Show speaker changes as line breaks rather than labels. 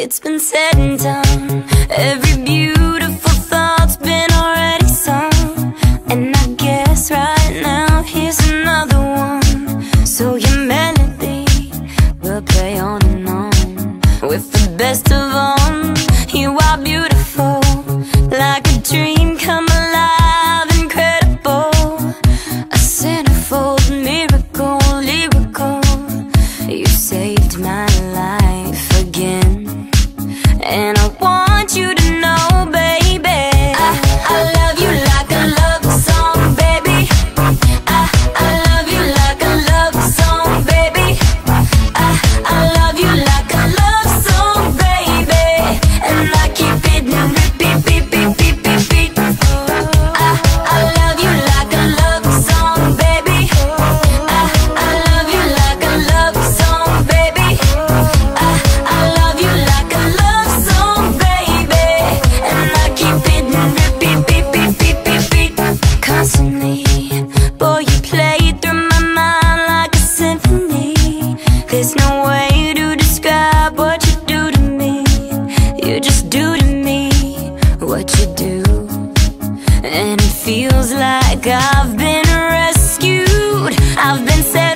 It's been said and done. Every beautiful thought's been already sung. And I guess right now here's another one. So your melody will play on and on. With the best Boy, you through my mind like a symphony. There's no way to describe what you do to me. You just do to me what you do. And it feels like I've been rescued. I've been saved.